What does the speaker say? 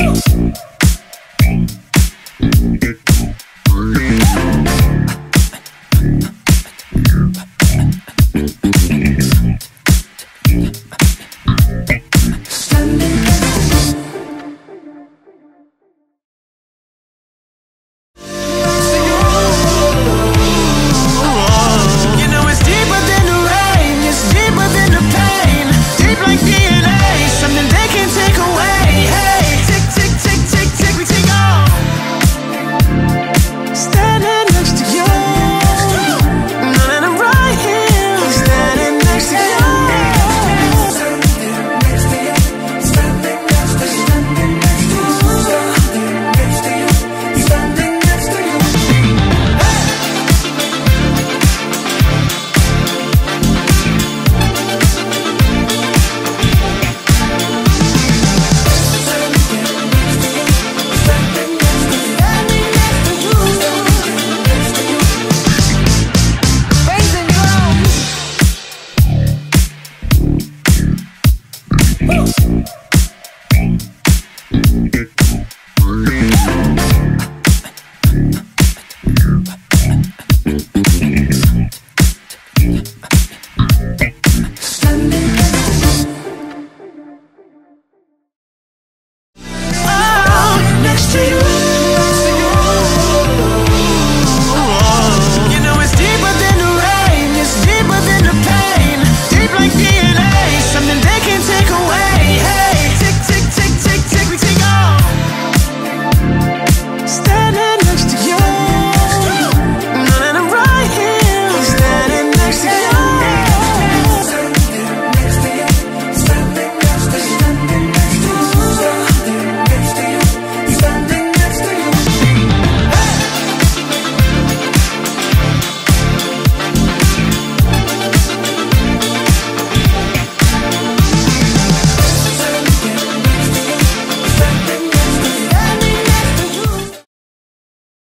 Woo!